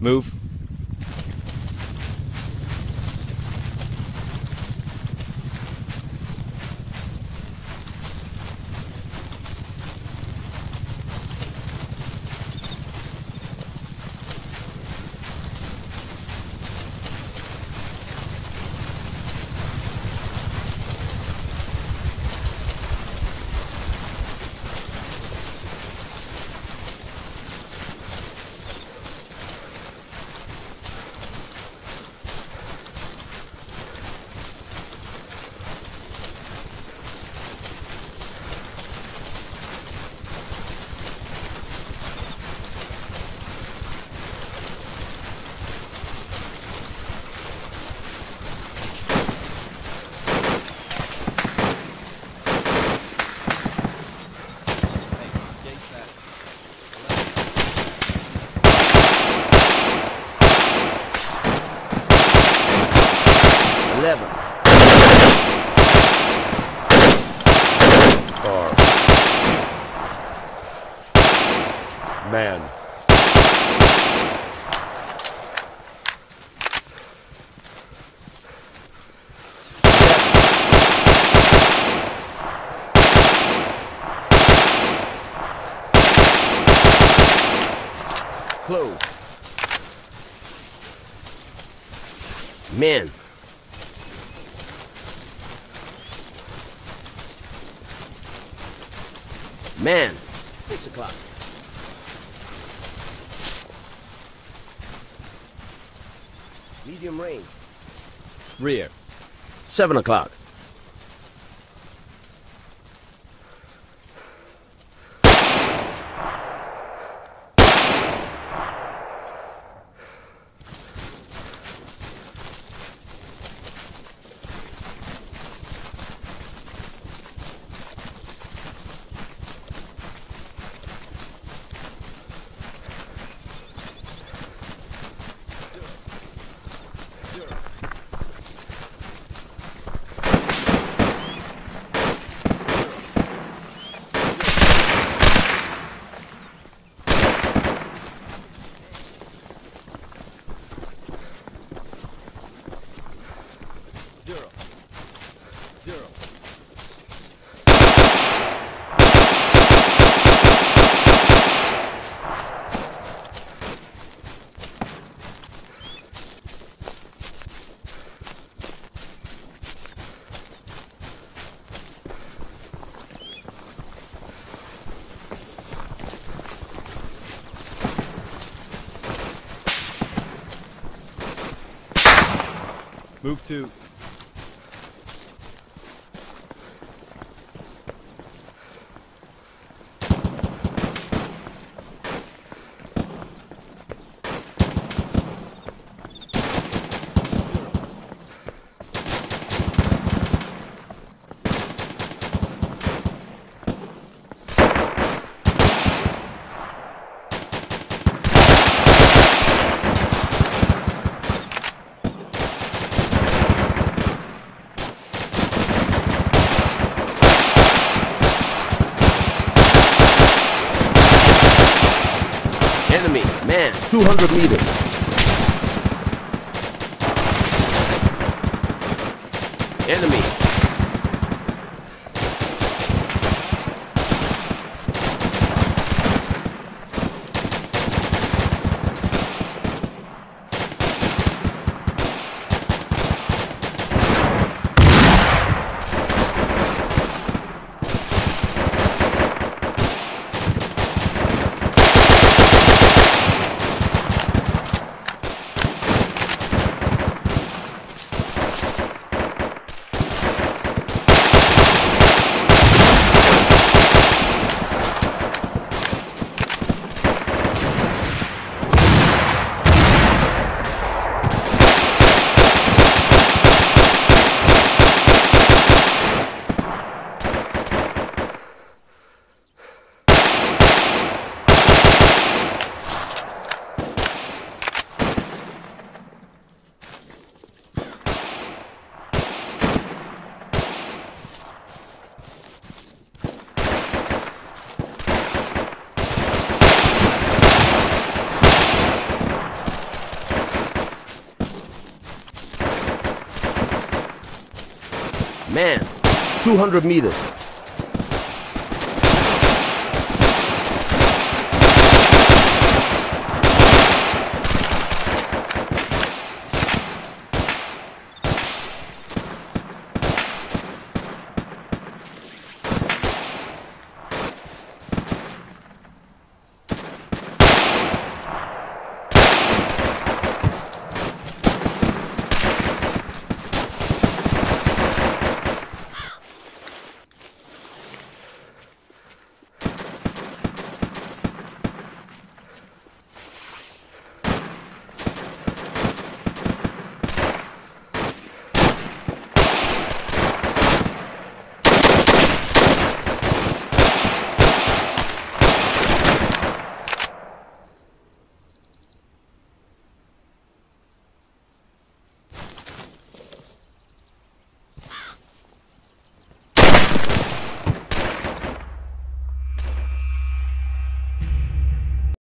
Move. Man. Close. Men. Man. Six o'clock. Medium range. Rear. Seven o'clock. Move to Enemy. Man. 200 meters. Enemy. Man, 200 meters.